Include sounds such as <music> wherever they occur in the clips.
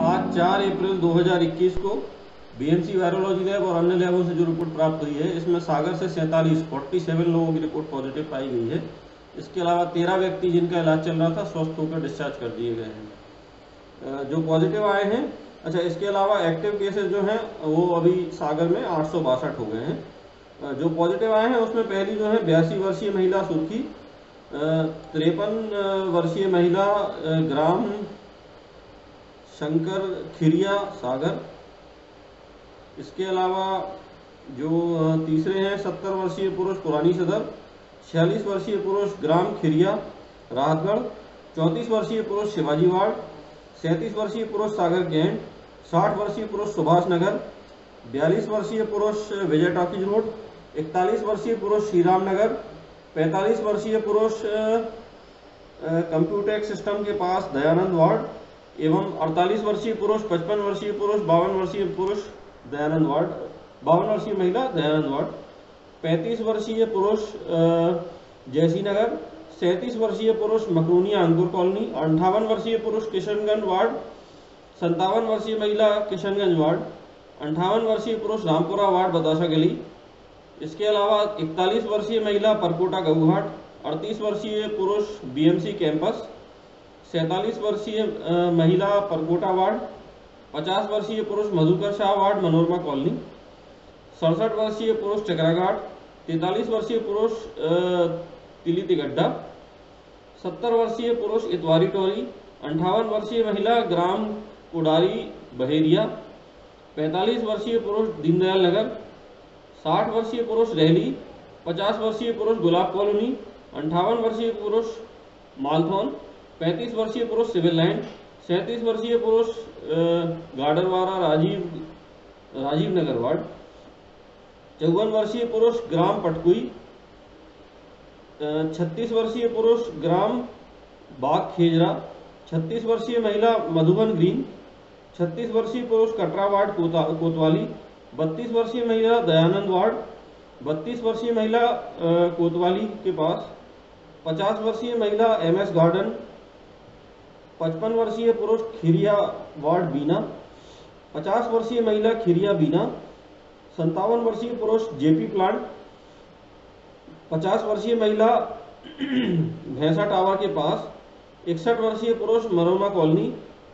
आज 4 अप्रैल 2021 को BMC virology lab और अन्य लैबों से जो रिपोर्ट प्राप्त हुई है, इसमें सागर से सैंतालीस, फोर्टी सेवन लोगों की रिपोर्ट पॉजिटिव पाई गई है। इसके अलावा तेरह व्यक्ति जिनका इलाज चल रहा था, स्वस्थ होकर डिस्चार्ज कर दिए गए हैं। जो पॉजिटिव आए हैं अच्छा इसके अलावा एक्टिव केसेस जो हैं, वो अभी सागर में आठ सौ बासठ हो गए हैं। जो पॉजिटिव आए हैं, उसमें पहली जो है, बयासी वर्षीय महिला सुर्खी। तिरपन वर्षीय महिला ग्राम शंकर, खिरिया, सागर। इसके अलावा जो तीसरे हैं, सत्तर वर्षीय पुरुष पुरानी सदर, छियालीस वर्षीय पुरुष ग्राम खिरिया राहतगढ़ चौंतीस वर्षीय पुरुष शिवाजी वार्ड, सैंतीस वर्षीय पुरुष सागर गेंट साठ वर्षीय पुरुष सुभाष नगर, बयालीस वर्षीय पुरुष विजय टॉकीज रोड, इकतालीस वर्षीय पुरुष श्री राम नगर, पैंतालीस वर्षीय पुरुष कंप्यूटेक सिस्टम के पास दयानंद वार्ड एवं 48 वर्षीय पुरुष 55 वर्षीय पुरुष, बावन वर्षीय पुरुष, दयानंद वार्ड, बावन वर्षीय महिला, दयानंद वार्ड 35 वर्षीय पुरुष जयसी नगर सैंतीस वर्षीय पुरुष, मकरूनिया अंकुर कॉलोनी, अंठावन वर्षीय पुरुष, किशनगंज वार्ड संतावन वर्षीय महिला, किशनगंज वार्ड, अंठावन वर्षीय पुरुष, रामपुरा वार्ड, बताशा गली, इसके अलावा इकतालीस वर्षीय महिला, परकोटा गऊघाट अड़तीस वर्षीय पुरुष, बीएमसी कैंपस सैतालीस वर्षीय महिला परकोटा वार्ड, पचास वर्षीय पुरुष मधुकर शाह वार्ड, मनोरमा कॉलोनी, सड़सठ वर्षीय पुरुष चक्राघाट तैतालीस वर्षीय पुरुष तिली गड्ढा सत्तर वर्षीय पुरुष इतवारी टोरी, अंठावन वर्षीय महिला ग्राम कुडारी बहेरिया, पैंतालीस वर्षीय पुरुष दीनदयाल नगर, साठ वर्षीय पुरुष रहली, पचास वर्षीय पुरुष गुलाब कॉलोनी, अंठावन वर्षीय पुरुष मालथौन पैंतीस वर्षीय पुरुष सिविल लाइन, सैंतीस वर्षीय पुरुष गार्डरवाड़ा राजीव राजीव नगर वार्ड, चौवन वर्षीय पुरुष ग्राम पटकुई छत्तीस वर्षीय पुरुष ग्राम बाग खेजरा, छत्तीस वर्षीय महिला मधुबन ग्रीन, छत्तीस वर्षीय पुरुष कटरा वार्ड कोतवाली, बत्तीस वर्षीय महिला दयानंद वार्ड, बत्तीस वर्षीय महिला कोतवाली के पास, पचास वर्षीय महिला एम एस गार्डन पचपन वर्षीय पुरुष खिरिया वार्ड बीना, पचास वर्षीय महिला खिरिया बीना संतावन वर्षीय पुरुष जेपी प्लांट पचास वर्षीय महिला <clears throat> भैंसा टावर के पास, इकसठ वर्षीय पुरुष मरोमा कॉलोनी,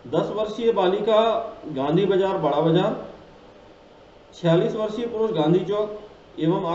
दस वर्षीय बालिका गांधी बाज़ार, बड़ा बाज़ार, छियालीस वर्षीय पुरुष गांधी चौक एवं